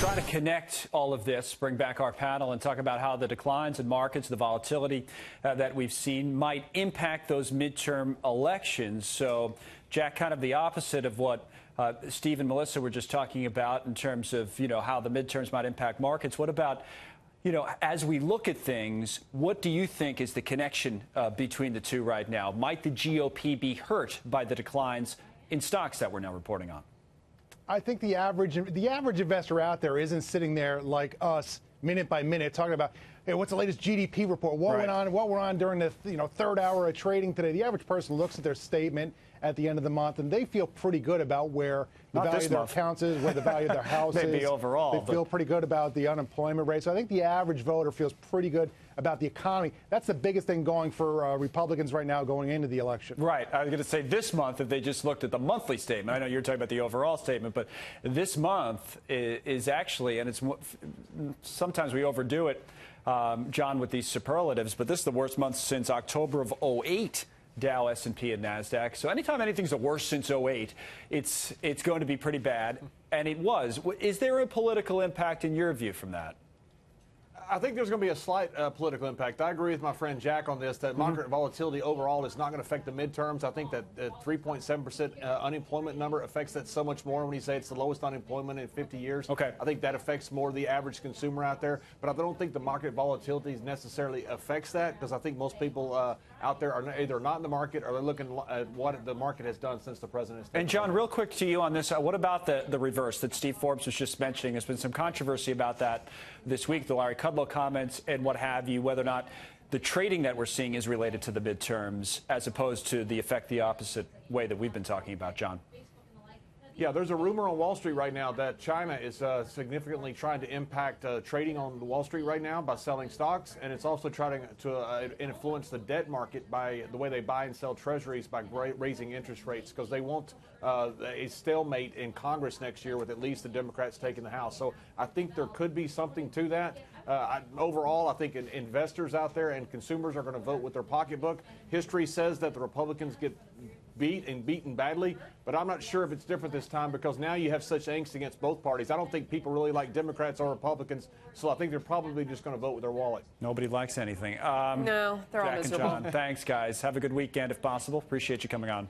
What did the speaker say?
try to connect all of this, bring back our panel, and talk about how the declines in markets, the volatility uh, that we've seen, might impact those midterm elections. So, Jack, kind of the opposite of what uh, Steve and Melissa were just talking about in terms of you know how the midterms might impact markets. What about you know, as we look at things, what do you think is the connection uh, between the two right now? Might the GOP be hurt by the declines in stocks that we're now reporting on? I think the average the average investor out there isn't sitting there like us minute by minute talking about hey, what's the latest GDP report? What right. went on? What went on during the you know third hour of trading today? The average person looks at their statement at the end of the month, and they feel pretty good about where the Not value of their month. accounts is, where the value of their house is. Maybe overall. They feel pretty good about the unemployment rate. So I think the average voter feels pretty good about the economy. That's the biggest thing going for uh, Republicans right now going into the election. Right. I was going to say this month, if they just looked at the monthly statement, I know you're talking about the overall statement, but this month is actually, and it's sometimes we overdo it, um, John, with these superlatives, but this is the worst month since October of 08. Dow, S&P, and Nasdaq. So anytime anything's the worst since 08, it's it's going to be pretty bad, and it was. Is there a political impact in your view from that? I think there's going to be a slight uh, political impact. I agree with my friend Jack on this that mm-hmm. market volatility overall is not going to affect the midterms. I think that the 3.7% uh, unemployment number affects that so much more when you say it's the lowest unemployment in 50 years. Okay. I think that affects more the average consumer out there. But I don't think the market volatility necessarily affects that because I think most people uh, out there are either not in the market or they're looking at what the market has done since the president. And John, real quick to you on this. Uh, what about the, the reverse that Steve Forbes was just mentioning? There's been some controversy about that this week. The Larry Kudlow comments and what have you, whether or not the trading that we're seeing is related to the midterms as opposed to the effect the opposite way that we've been talking about, John. Yeah, there's a rumor on Wall Street right now that China is uh, significantly trying to impact uh, trading on Wall Street right now by selling stocks, and it's also trying to uh, influence the debt market by the way they buy and sell treasuries by raising interest rates because they want uh, a stalemate in Congress next year with at least the Democrats taking the House. So I think there could be something to that. Uh, I, overall, I think investors out there and consumers are going to vote with their pocketbook. History says that the Republicans get beat and beaten badly, but I'm not sure if it's different this time because now you have such angst against both parties. I don't think people really like Democrats or Republicans, so I think they're probably just going to vote with their wallet. Nobody likes anything. Um, no, they're Jack all miserable. And John, thanks, guys. Have a good weekend if possible. Appreciate you coming on.